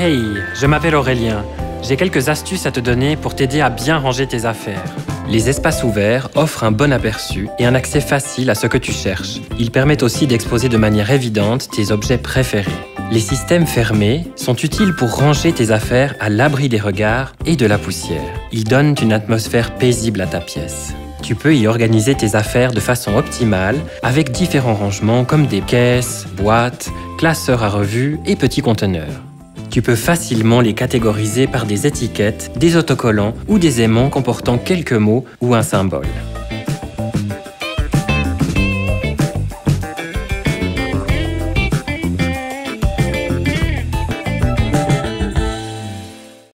Hey, je m'appelle Aurélien. J'ai quelques astuces à te donner pour t'aider à bien ranger tes affaires. Les espaces ouverts offrent un bon aperçu et un accès facile à ce que tu cherches. Ils permettent aussi d'exposer de manière évidente tes objets préférés. Les systèmes fermés sont utiles pour ranger tes affaires à l'abri des regards et de la poussière. Ils donnent une atmosphère paisible à ta pièce. Tu peux y organiser tes affaires de façon optimale avec différents rangements comme des caisses, boîtes, classeurs à revues et petits conteneurs. Tu peux facilement les catégoriser par des étiquettes, des autocollants ou des aimants comportant quelques mots ou un symbole.